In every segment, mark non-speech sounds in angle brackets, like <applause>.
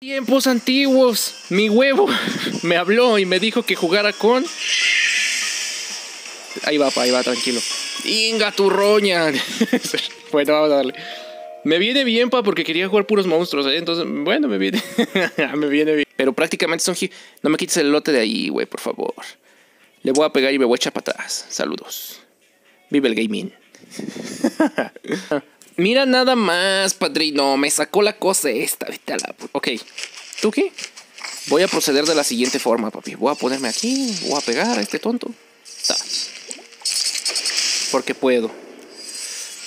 Tiempos antiguos, mi huevo <laughs> me habló y me dijo que jugara con. Ahí va, pa, ahí va, tranquilo. Inga tu roña. <laughs> bueno, vamos a darle. Me viene bien, pa, porque quería jugar puros monstruos, ¿eh? Entonces, bueno, me viene. <laughs> me viene bien. Pero prácticamente son. No me quites el lote de ahí, güey, por favor. Le voy a pegar y me voy a echar para atrás. Saludos. Vive el gaming. Mira nada más, padrino. Me sacó la cosa esta. Vete a. Ok. ¿Tú qué? Voy a proceder de la siguiente forma, papi. Voy a ponerme aquí. Voy a pegar a este tonto. Porque puedo.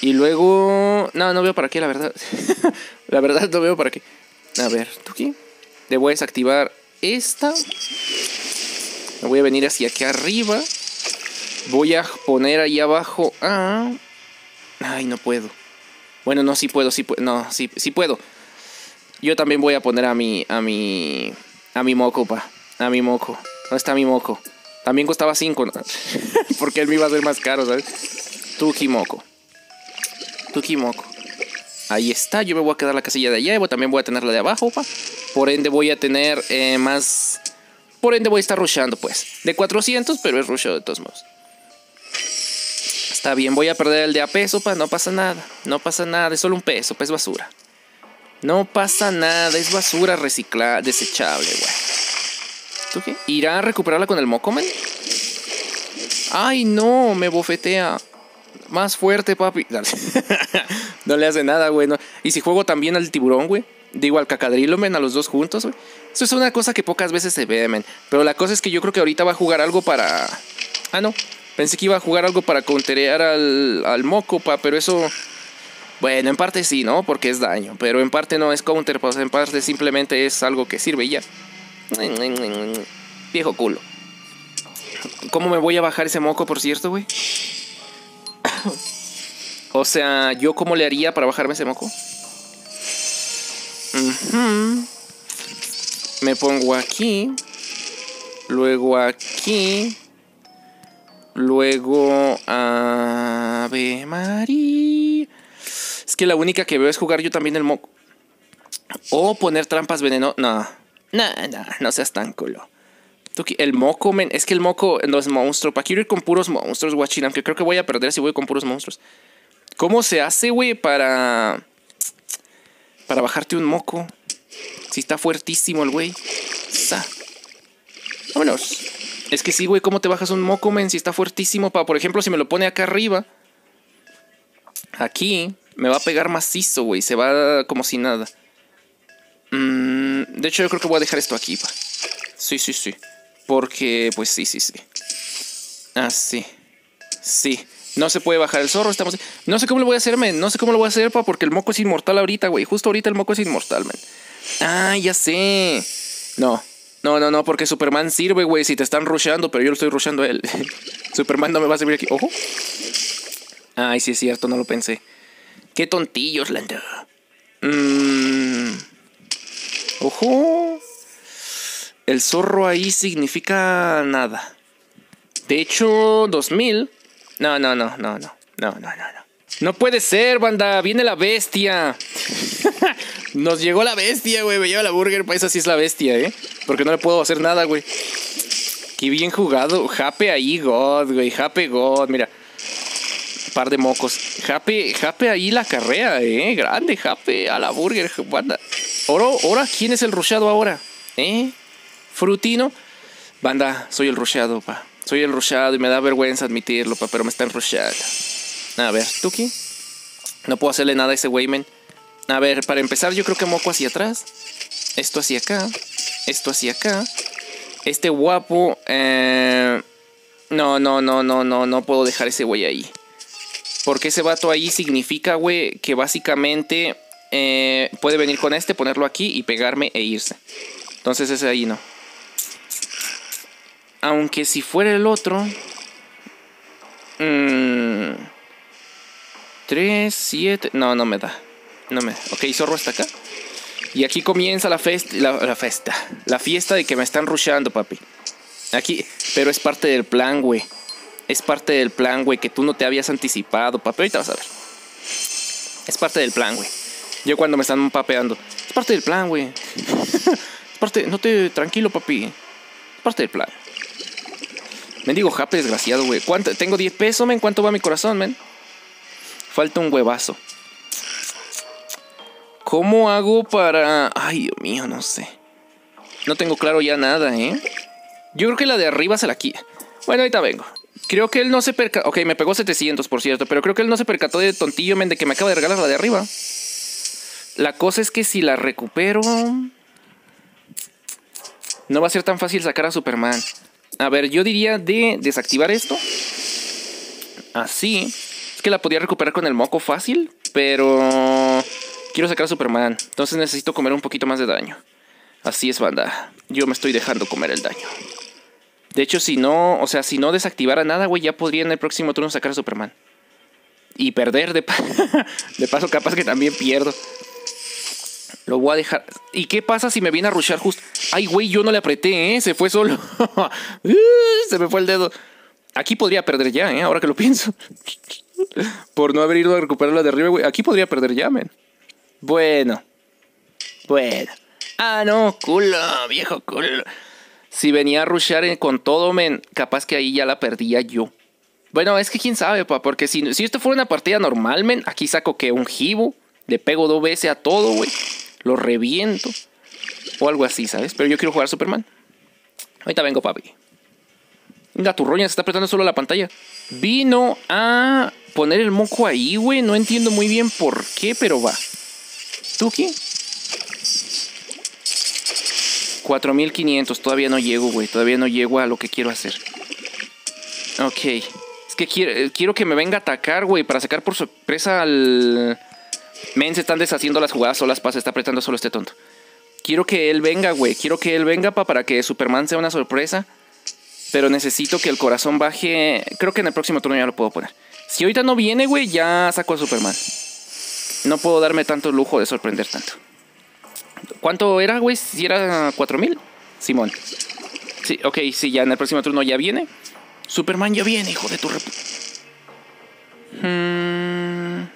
Y luego... No, no veo para qué, la verdad. <laughs> la verdad no veo para qué. A ver, ¿tú qué? Le voy a desactivar esta. Me voy a venir hacia aquí arriba. Voy a poner ahí abajo a... Ay, no puedo. Bueno, no, sí puedo, sí puedo. No, sí, sí puedo. Yo también voy a poner a mi. a mi. a mi moco, pa. A mi moco. ¿Dónde está mi moco? También costaba 5, ¿no? <laughs> Porque él me iba a ser más caro, ¿sabes? Tuki moco. Tuki moco. Ahí está, yo me voy a quedar la casilla de allá también voy a tener la de abajo, pa. Por ende voy a tener eh, más... Por ende voy a estar rushando, pues. De 400, pero es rushado de todos modos. Está bien, voy a perder el de a peso, pa. No pasa nada. No pasa nada. Es solo un peso, pues basura. No pasa nada. Es basura reciclada, desechable, güey. ¿Tú qué? ¿Irá a recuperarla con el Mocomen? Ay, no, me bofetea. Más fuerte, papi. <laughs> no le hace nada, güey. Y si juego también al tiburón, güey. Digo, al cacadrilo, men, a los dos juntos, güey. Eso es una cosa que pocas veces se ve, men. Pero la cosa es que yo creo que ahorita va a jugar algo para... Ah, no. Pensé que iba a jugar algo para counterear al, al moco, pa, pero eso. Bueno, en parte sí, ¿no? Porque es daño. Pero en parte no es counter, pues en parte simplemente es algo que sirve y ya. Viejo culo. ¿Cómo me voy a bajar ese moco, por cierto, güey? <coughs> o sea, ¿yo cómo le haría para bajarme ese moco? Me pongo aquí. Luego aquí. Luego, Ave María. Es que la única que veo es jugar yo también el moco. O poner trampas veneno. No, no, no, no seas tan culo. El moco, men. Es que el moco no es monstruo. Para quiero ir con puros monstruos, guachín. Aunque creo que voy a perder si voy con puros monstruos. ¿Cómo se hace, güey, para. Para bajarte un moco? Si está fuertísimo el güey. Vámonos. Es que sí, güey, ¿cómo te bajas un moco, men? Si está fuertísimo, pa. Por ejemplo, si me lo pone acá arriba. Aquí. Me va a pegar macizo, güey. Se va como si nada. Mm, de hecho, yo creo que voy a dejar esto aquí, pa. Sí, sí, sí. Porque, pues sí, sí, sí. Ah, sí. Sí. No se puede bajar el zorro, estamos... No sé cómo lo voy a hacer, men. No sé cómo lo voy a hacer, pa, porque el moco es inmortal ahorita, güey. Justo ahorita el moco es inmortal, men. Ah, ya sé. No. No, no, no, porque Superman sirve, güey, si te están rusheando, pero yo lo estoy rusheando a él. <laughs> Superman no me va a servir aquí. Ojo. Ay, sí es cierto, no lo pensé. Qué tontillos, Lando. Mmm. Ojo. El zorro ahí significa nada. De hecho, 2000. No, no, no, no, no. No, no, no, no. No puede ser, banda. Viene la bestia. <laughs> Nos llegó la bestia, güey. Me lleva la burger. Pues así es la bestia, ¿eh? Porque no le puedo hacer nada, güey. Qué bien jugado. Jape ahí, God, güey. Jape God. Mira. Par de mocos. Jape, Jape ahí la carrera, ¿eh? Grande, Jape. A la burger, banda. Oro, ahora, ¿quién es el rushado ahora? ¿Eh? Frutino. Banda, soy el rushado, pa. Soy el rushado y me da vergüenza admitirlo, pa, pero me están rushando. A ver, Tuki. No puedo hacerle nada a ese Wayman. A ver, para empezar, yo creo que moco hacia atrás. Esto hacia acá. Esto hacia acá. Este guapo. Eh, no, no, no, no, no. No puedo dejar ese güey ahí. Porque ese vato ahí significa, güey, que básicamente eh, puede venir con este, ponerlo aquí y pegarme e irse. Entonces ese ahí no. Aunque si fuera el otro. Mmm. 3, 7. No, no me da. No me. Ok, zorro hasta acá. Y aquí comienza la, festa, la, fiesta. La fiesta de que me están rushando, papi. Aquí. Pero es parte del plan, güey. Es parte del plan, güey, que tú no te habías anticipado, papi. Ahorita vas a ver. Es parte del plan, güey. Yo cuando me están papeando. Es parte del plan, güey. es parte... No te... Tranquilo, papi. Es parte del plan. digo jape desgraciado, güey. ¿Cuánto? Tengo 10 pesos, men. ¿Cuánto va mi corazón, men? Falta un huevazo. ¿Cómo hago para...? Ay, Dios mío, no sé. No tengo claro ya nada, ¿eh? Yo creo que la de arriba se la quita. Bueno, ahorita vengo. Creo que él no se percató. Ok, me pegó 700, por cierto. Pero creo que él no se percató de tontillo, men, de que me acaba de regalar la de arriba. La cosa es que si la recupero. No va a ser tan fácil sacar a Superman. A ver, yo diría de desactivar esto. Así. Es que la podía recuperar con el moco fácil. Pero. Quiero sacar a Superman. Entonces necesito comer un poquito más de daño. Así es, banda. Yo me estoy dejando comer el daño. De hecho, si no, o sea, si no desactivara nada, güey, ya podría en el próximo turno sacar a Superman. Y perder de, <laughs> de paso, capaz que también pierdo. Lo voy a dejar. ¿Y qué pasa si me viene a rushar justo? Ay, güey, yo no le apreté, ¿eh? Se fue solo. <laughs> Se me fue el dedo. Aquí podría perder ya, ¿eh? Ahora que lo pienso. Por no haber ido a recuperar la de arriba, güey. Aquí podría perder ya, men. Bueno. Bueno. Ah, no, culo, viejo culo. Si venía a rushear con todo, men, capaz que ahí ya la perdía yo. Bueno, es que quién sabe, pa, porque si, si esto fuera una partida normal, men, aquí saco que un Hibu, le pego dos veces a todo, güey. Lo reviento. O algo así, ¿sabes? Pero yo quiero jugar Superman. Ahorita vengo, papi. Venga, tu roña se está apretando solo la pantalla. Vino a poner el moco ahí, güey. No entiendo muy bien por qué, pero va. ¿Tuki? 4500, todavía no llego, güey. Todavía no llego a lo que quiero hacer. Ok. Es que quiero, eh, quiero que me venga a atacar, güey, para sacar por sorpresa al... Men, se están deshaciendo las jugadas solas, pa, se está apretando solo este tonto. Quiero que él venga, güey. Quiero que él venga, pa, para que Superman sea una sorpresa. Pero necesito que el corazón baje. Creo que en el próximo turno ya lo puedo poner. Si ahorita no viene, güey, ya saco a Superman. No puedo darme tanto lujo de sorprender tanto. ¿Cuánto era, güey? Si era 4000. Simón. Sí, ok, sí, ya en el próximo turno ya viene. Superman ya viene, hijo de tu rep. Hmm.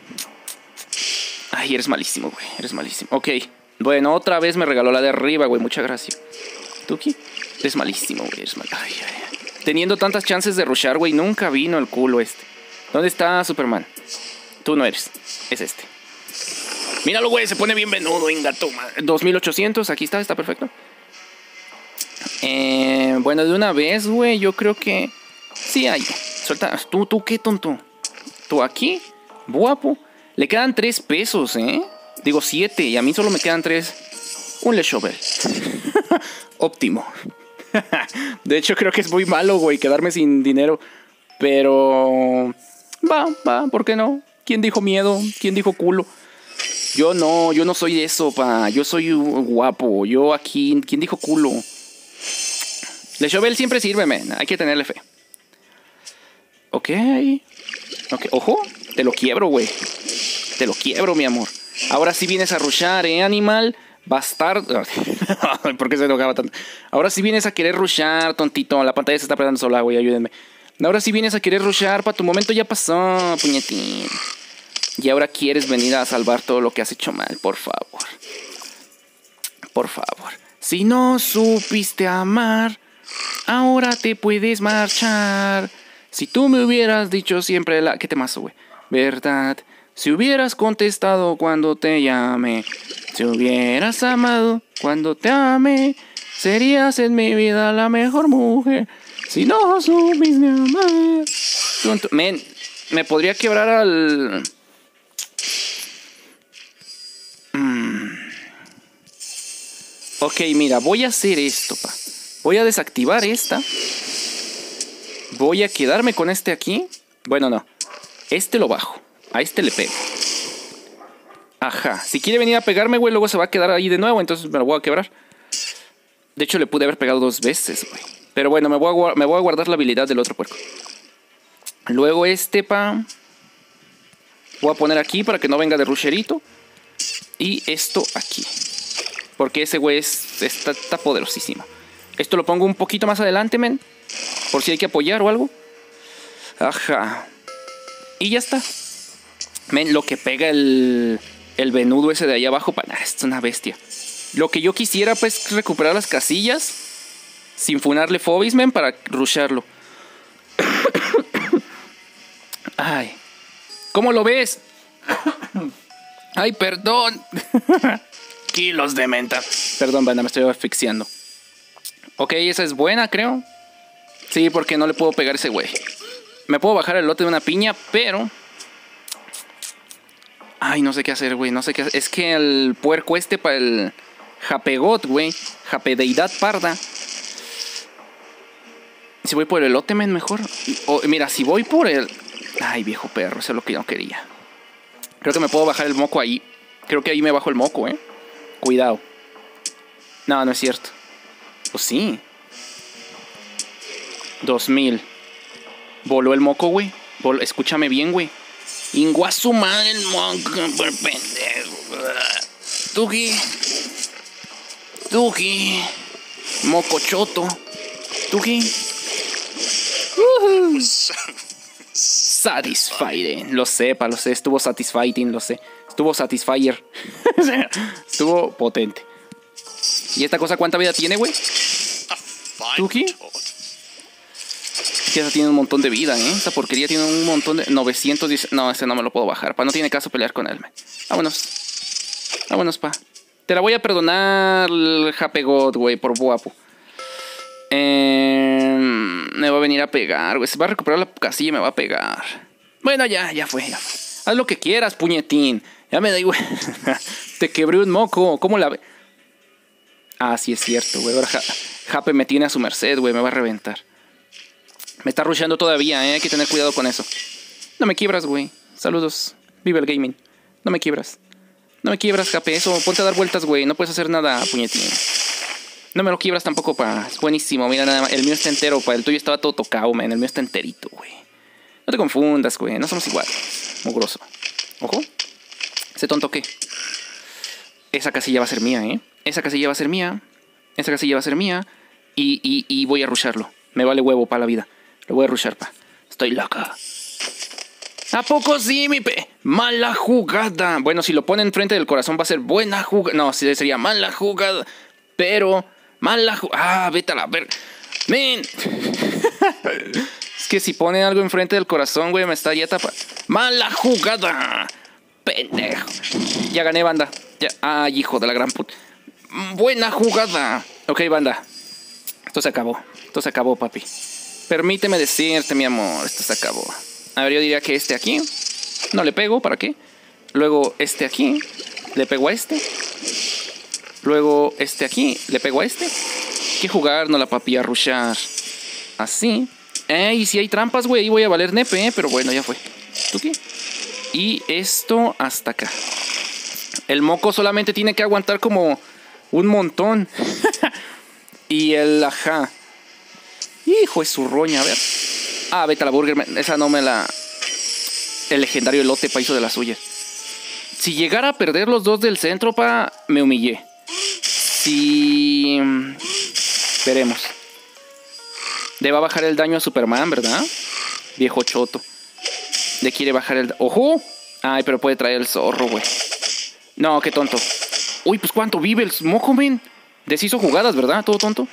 Ay, eres malísimo, güey. Eres malísimo. Ok. Bueno, otra vez me regaló la de arriba, güey. Muchas gracias. Tuki. Eres malísimo, güey. Eres mal... ay, ay. Teniendo tantas chances de rushar, güey. Nunca vino el culo este. ¿Dónde está Superman? Tú no eres. Es este. Míralo, güey, se pone bien venudo, ingato. 2800, aquí está, está perfecto. Eh, bueno, de una vez, güey, yo creo que... Sí hay. Suelta. ¿Tú, tú qué, tonto? ¿Tú aquí? Guapo. Le quedan tres pesos, ¿eh? Digo siete, y a mí solo me quedan tres. Un Le Shovel. <laughs> Óptimo. <laughs> de hecho, creo que es muy malo, güey, quedarme sin dinero. Pero... Va, va, ¿por qué no? ¿Quién dijo miedo? ¿Quién dijo culo? Yo no, yo no soy eso, pa. Yo soy guapo. Yo aquí, ¿quién dijo culo? Le Chauvel siempre sirve, men. Hay que tenerle fe. Ok. Ok, ojo. Te lo quiebro, güey. Te lo quiebro, mi amor. Ahora sí vienes a rushar, ¿eh, animal? Bastardo. <laughs> ¿Por qué se enojaba tanto? Ahora sí vienes a querer rushar, tontito. La pantalla se está apretando sola, güey. Ayúdenme. Ahora sí vienes a querer rushar, pa. Tu momento ya pasó, puñetín. Y ahora quieres venir a salvar todo lo que has hecho mal, por favor. Por favor. Si no supiste amar, ahora te puedes marchar. Si tú me hubieras dicho siempre la... ¿Qué te mazo, güey? ¿Verdad? Si hubieras contestado cuando te llamé. Si hubieras amado cuando te amé. Serías en mi vida la mejor mujer. Si no supiste amar. Men, me podría quebrar al... Ok, mira, voy a hacer esto, pa. Voy a desactivar esta. Voy a quedarme con este aquí. Bueno, no. Este lo bajo. A este le pego. Ajá. Si quiere venir a pegarme, güey, luego se va a quedar ahí de nuevo. Entonces me lo voy a quebrar. De hecho, le pude haber pegado dos veces, güey. Pero bueno, me voy, a, me voy a guardar la habilidad del otro puerco. Luego este, pa. Voy a poner aquí para que no venga de rusherito. Y esto aquí. Porque ese güey está, poderosísimo. Esto lo pongo un poquito más adelante, men. Por si hay que apoyar o algo. Ajá. Y ya está. Men, lo que pega el, El venudo ese de ahí abajo, para... es una bestia. Lo que yo quisiera, pues, recuperar las casillas. Sin funarle Phobismen para rusharlo. Ay. ¿Cómo lo ves? <coughs> Ay, perdón. <coughs> Kilos de menta. Perdón, banda, me estoy asfixiando. Ok, esa es buena, creo. Sí, porque no le puedo pegar a ese güey. Me puedo bajar el lote de una piña, pero... Ay, no sé qué hacer, güey. No sé qué hacer. Es que el puerco este para el Japegot, güey. Japedeidad parda. Si voy por el lote, men, mejor. mira, si voy por el... Ay, viejo perro, eso es lo que yo no quería. Creo que me puedo bajar el moco ahí. Creo que ahí me bajo el moco, eh. Cuidado. No, no es cierto. Pues sí. 2000. Voló el moco, güey. Escúchame bien, güey. Inguasu madre el moco, por pendejo. Tuki. Tuki. Mocochoto. Tuki. Satisfying. Lo sé, pa, lo sé. Estuvo satisfying, lo sé. Estuvo satisfier. <laughs> Estuvo potente. ¿Y esta cosa cuánta vida tiene, güey? ¿Tuki? esa tiene un montón de vida, ¿eh? Esa porquería tiene un montón de... 910... No, ese no me lo puedo bajar, pa. No tiene caso pelear con él, man. Vámonos. Vámonos, pa. Te la voy a perdonar, Happy God, güey, por guapo. Eh, me va a venir a pegar, güey. Se va a recuperar la casilla y me va a pegar. Bueno, ya, ya fue, ya fue. Haz lo que quieras, puñetín. Ya me da, güey. <laughs> Te quebré un moco. ¿Cómo la ve? Ah, sí es cierto, güey. Ahora Jape me tiene a su merced, güey. Me va a reventar. Me está rusheando todavía, ¿eh? Hay que tener cuidado con eso. No me quiebras, güey. Saludos. Vive el gaming. No me quiebras. No me quiebras, Jape. Eso, ponte a dar vueltas, güey. No puedes hacer nada, puñetín. No me lo quiebras tampoco, pa. Es buenísimo. Mira, nada más. El mío está entero, pa. El tuyo estaba todo tocado, man. El mío está enterito, güey. No te confundas, güey. No somos iguales. Mugroso. Ojo. ¿Ese tonto qué? Esa casilla va a ser mía, ¿eh? Esa casilla va a ser mía. Esa casilla va a ser mía. Y, y, y voy a rusharlo. Me vale huevo para la vida. Lo voy a rushar, pa. Estoy loca. ¿A poco sí, mi pe? Mala jugada. Bueno, si lo pone enfrente del corazón va a ser buena jugada. No, sería mala jugada. Pero, mala. Ah, vete a la ver. Men. es que si pone algo enfrente del corazón, güey, me está ya tapa. Mala jugada. Pendejo. Ya gané, banda. Ya. Ay, hijo de la gran puta. Buena jugada. Ok, banda. Esto se acabó. Esto se acabó, papi. Permíteme decirte, mi amor, esto se acabó. A ver, yo diría que este aquí. No le pego, ¿para qué? Luego este aquí. Le pego a este. Luego este aquí. Le pego a este. que jugar, no la papi, a rushar. Así. Eh, y si hay trampas, güey, ahí voy a valer nepe, eh, pero bueno, ya fue. ¿Tú qué? Y esto hasta acá. El moco solamente tiene que aguantar como un montón. <laughs> y el ajá. Hijo de su roña, a ver. Ah, vete a la burger. Esa no me la. El legendario elote paiso de las suyas. Si llegara a perder los dos del centro, pa, me humillé. Si. Veremos. Le va a bajar el daño a Superman, ¿verdad? Viejo choto. Le quiere bajar el. ¡Ojo! Ay, pero puede traer el zorro, güey. No, qué tonto. Uy, pues cuánto vive el moco, men. Deshizo jugadas, ¿verdad? Todo tonto.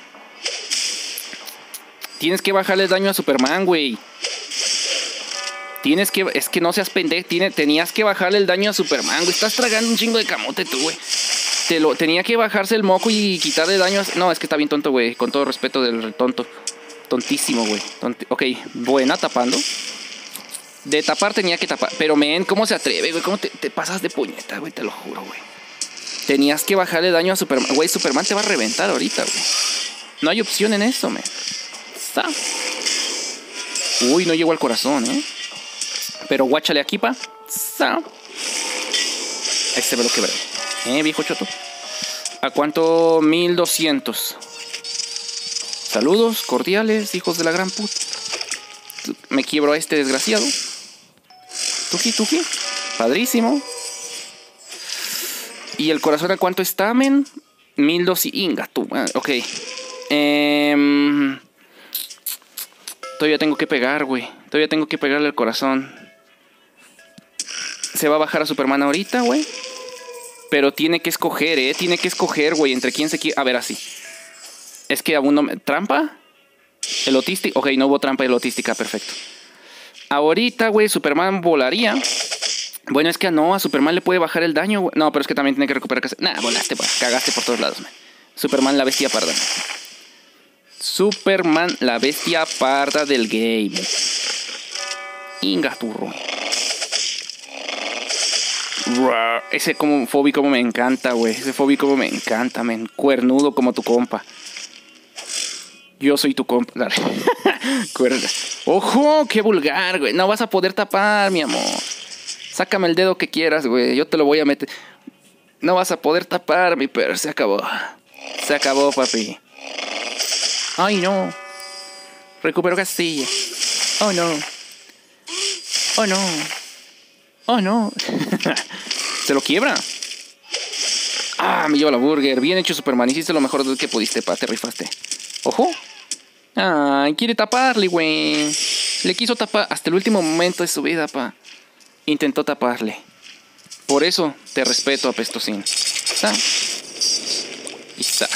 Tienes que bajarle daño a Superman, güey. Tienes que. Es que no seas pendejo. tenías que bajarle el daño a Superman, güey. Estás tragando un chingo de camote tú, güey. Te lo, tenía que bajarse el moco y quitarle daño. No, es que está bien tonto, güey. Con todo respeto del tonto. Tontísimo, güey. ok, buena tapando. De tapar tenía que tapar. Pero, men, ¿cómo se atreve, güey? ¿Cómo te, pasas de puñeta, güey? Te lo juro, güey. Tenías que bajarle daño a Superman. Güey, Superman te va a reventar ahorita, güey. No hay opción en eso, men. Uy, no llegó al corazón, ¿eh? Pero guáchale aquí, pa. Ahí se ve lo quebré. ¿Eh, viejo choto? ¿A cuánto? 1200. Saludos cordiales, hijos de la gran puta. Me quiebro a este desgraciado. Tuki, tuki. Padrísimo. ¿Y el corazón a cuánto está, men? 1200. Inga, tú. Ah, ok. Eh. Todavía tengo que pegar, güey. Todavía tengo que pegarle el corazón. Se va a bajar a Superman ahorita, güey. Pero tiene que escoger, ¿eh? Tiene que escoger, güey, entre quién se quiere... A ver, así. Es que aún no... ¿Trampa? ¿Elotística? Ok, no hubo trampa elotística, perfecto. Ahorita, güey, Superman volaría. Bueno, es que no, a Superman le puede bajar el daño, güey. No, pero es que también tiene que recuperar... Nah, volaste, güey. Cagaste por todos lados, man. Superman, la bestia parda. Superman, la bestia parda del game. Inga turro. Ese como Fobi como me encanta, güey. Ese Fobi como me encanta, men. Cuernudo como tu compa. Yo soy tu compa. Dale. <laughs> ¡Ojo! ¡Qué vulgar, güey! No vas a poder tapar, mi amor. Sácame el dedo que quieras, güey. Yo te lo voy a meter. No vas a poder tapar, mi perro. Se acabó. Se acabó, papi. Ay, no. Recupero Castilla. Oh, no. Oh, no. Oh, no. <laughs> Se lo quiebra. Ah, me lleva la burger. Bien hecho, Superman. Hiciste lo mejor que pudiste, pa. Te rifaste. Ojo. Ay, quiere taparle, güey. Le quiso tapar hasta el último momento de su vida, pa. Intentó taparle. Por eso te respeto, apestosín. Está. Y está.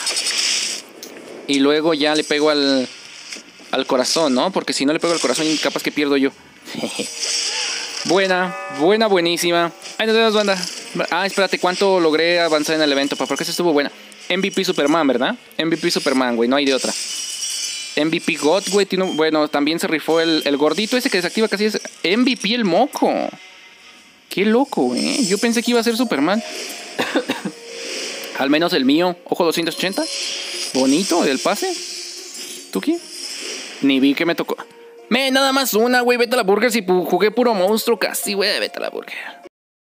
Y luego ya le pego al, al corazón, ¿no? Porque si no le pego al corazón, capaz que pierdo yo. <laughs> buena, buena, buenísima. Ahí nos vemos, banda. Ah, espérate, ¿cuánto logré avanzar en el evento, pa? Porque eso estuvo buena. MVP Superman, ¿verdad? MVP Superman, güey, no hay de otra. MVP God, güey, bueno, también se rifó el, el gordito ese que desactiva casi es MVP el moco. Qué loco, eh. Yo pensé que iba a ser Superman. <coughs> Al menos el mío. Ojo 280. Bonito el pase. ¿Tú qué? Ni vi que me tocó. Me, nada más una, güey. Vete a la burger si jugué puro monstruo casi, güey. Vete a la burger.